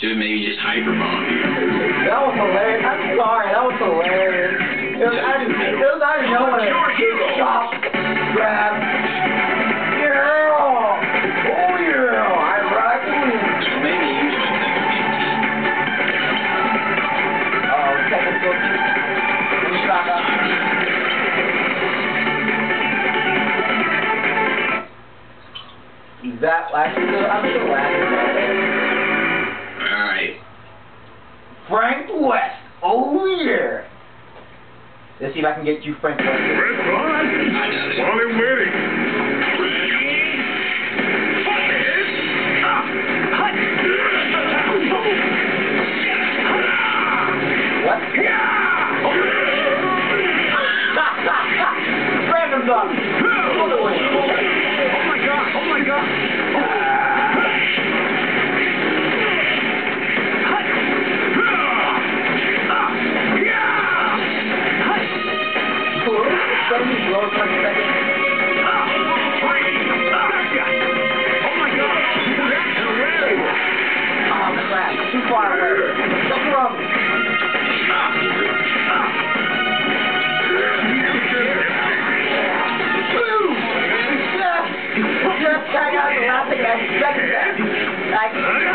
Should have maybe just hyperbomb you. That was hilarious. I'm sorry. That was hilarious. It was, I, it was out of nowhere. George Hugo. hit you, Frank. Red flag. While they're waiting. too far away. No problem. I got the I expected. I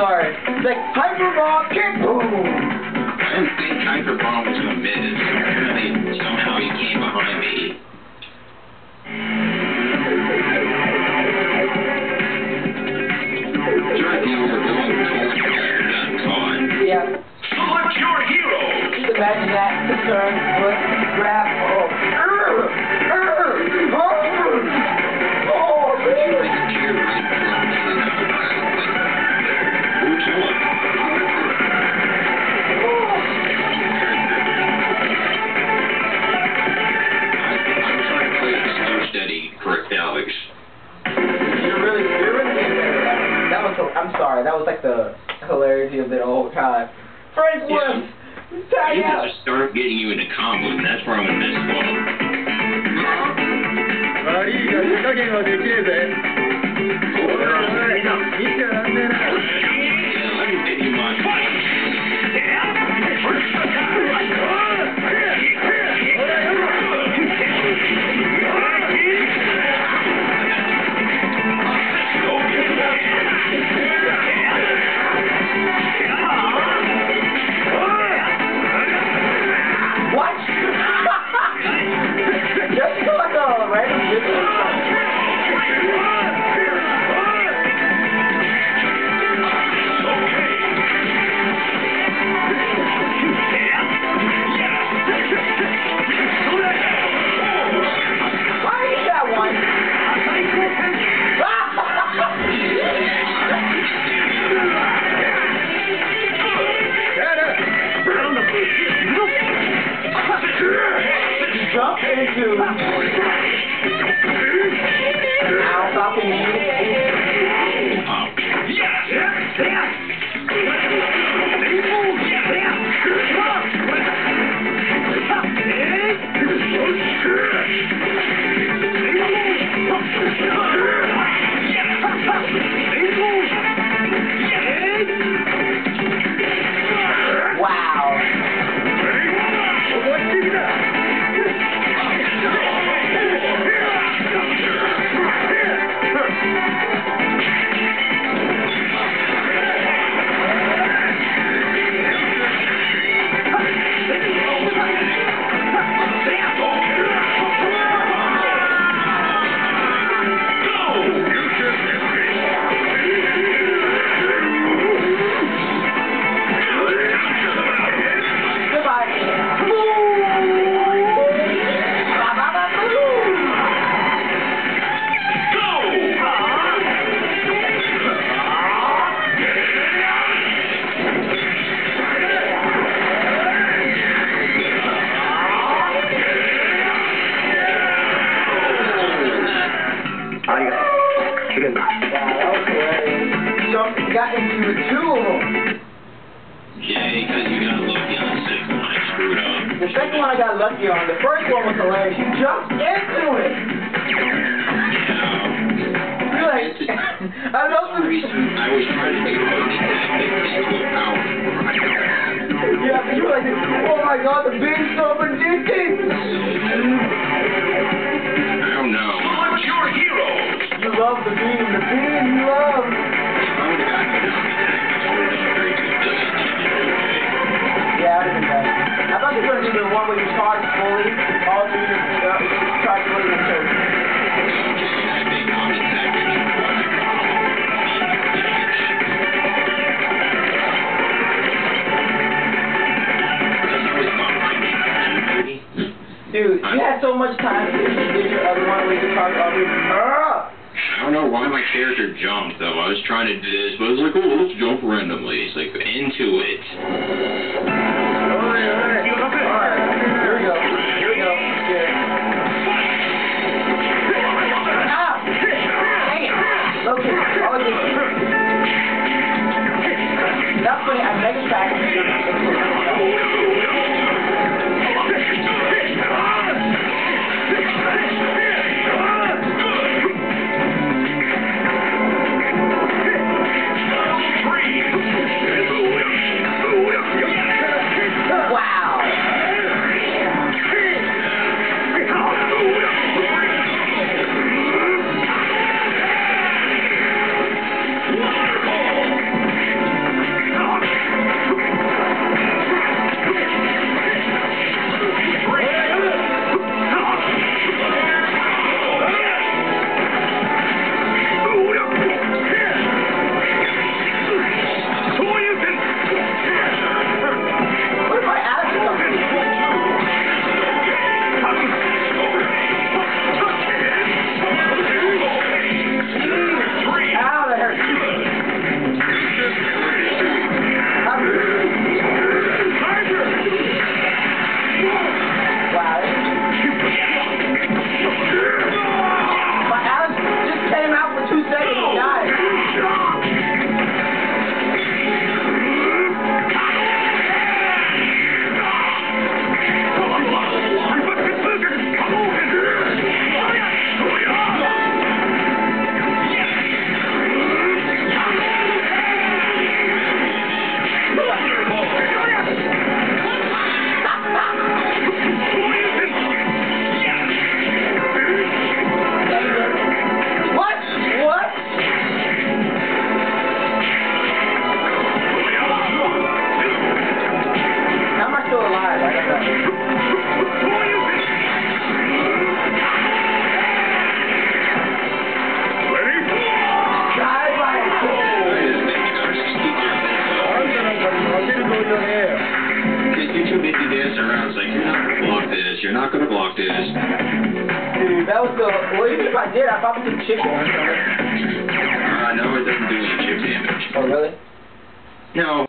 card. It's like Hyperbomb Kick Boom. I don't think Hyperbomb was gonna miss. Somehow he came behind me. crazy of it all the time. Frank Woods, tag out. start getting you into and that's where I'm going to miss you your kids, eh? The second one I got lucky on. The first one was hilarious. You jumped into it. You're like, I For know I was trying to do Bodhi tactic into. Yeah, you were like, oh my god, the beam's so ridiculous. So much time to get your other one these. Uh, I don't know why my character jumped though. I was trying to do this, but I was like, oh, let's jump randomly. It's like into it. I did, I probably could chicken or something. Uh, no, it doesn't do any chip damage. Oh, really? No.